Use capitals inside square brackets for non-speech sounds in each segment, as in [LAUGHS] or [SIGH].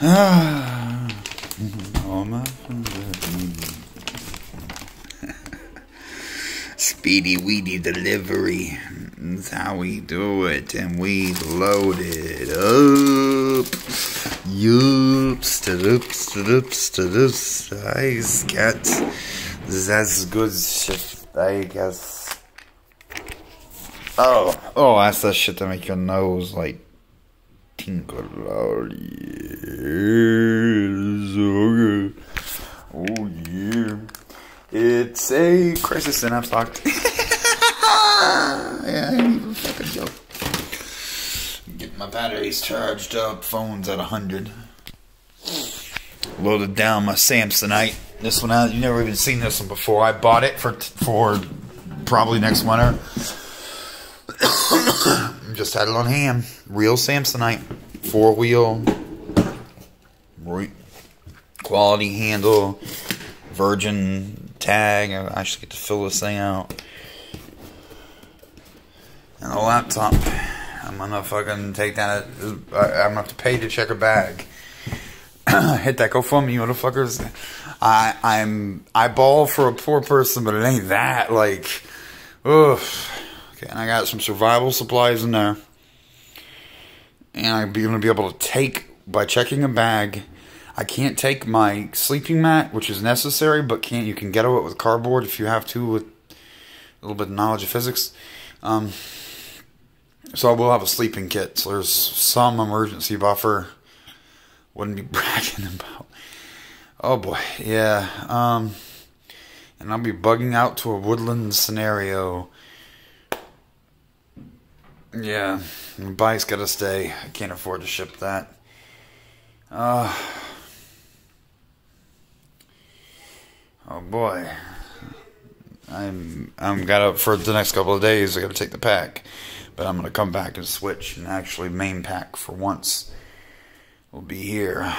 [LAUGHS] Speedy weedy delivery. That's how we do it. And we load it up. Yoops, oops, oops, oops. I got that's good shit, I guess. Oh, oh, that's the shit to make your nose like tingle. Oh, yeah. Oh, yeah. A crisis and I'm stocked. [LAUGHS] yeah, even fucking joke. Get my batteries charged up, phone's at 100. Loaded down my Samsonite. This one out, you never even seen this one before. I bought it for for probably next winter. [COUGHS] Just had it on hand. Real Samsonite. Four wheel. Right. Quality handle. Virgin tag. I actually get to fill this thing out. And the laptop. I'm gonna fucking take that. I'm gonna have to pay to check a bag. [CLEARS THROAT] Hit that GoFundMe, you motherfuckers. I I'm I ball for a poor person, but it ain't that. Like, ugh. Okay, and I got some survival supplies in there, and I'm gonna be able to take by checking a bag. I can't take my sleeping mat, which is necessary, but can't you can get it with cardboard if you have to with a little bit of knowledge of physics. Um, so I will have a sleeping kit. So there's some emergency buffer. Wouldn't be [LAUGHS] bragging about. Oh boy, yeah. Um, and I'll be bugging out to a woodland scenario. Yeah, my bike's gotta stay. I can't afford to ship that. Uh, boy. I'm I'm got up for the next couple of days. I got to take the pack, but I'm gonna come back and switch and actually main pack for once. We'll be here.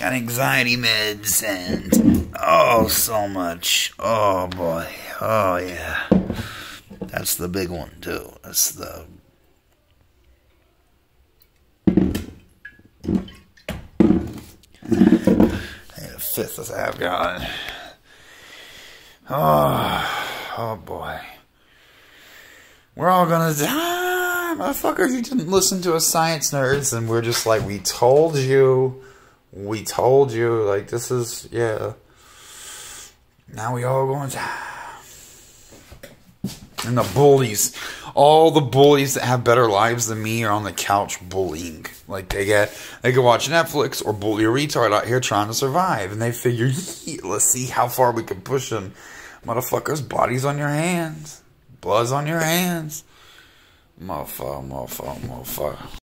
Got anxiety meds and oh so much. Oh boy. Oh yeah. That's the big one too. That's the fifth I have got. Oh, oh boy. We're all gonna die, motherfuckers. You didn't listen to us science nerds, and we're just like, we told you. We told you. Like, this is, yeah. Now we all to die. And the bullies, all the bullies that have better lives than me are on the couch bullying. Like they get, they can watch Netflix or bully a retard out here trying to survive, and they figure, let's see how far we can push them. Motherfuckers, bodies on your hands, blood's on your hands. Motherfucker, motherfucker, motherfucker.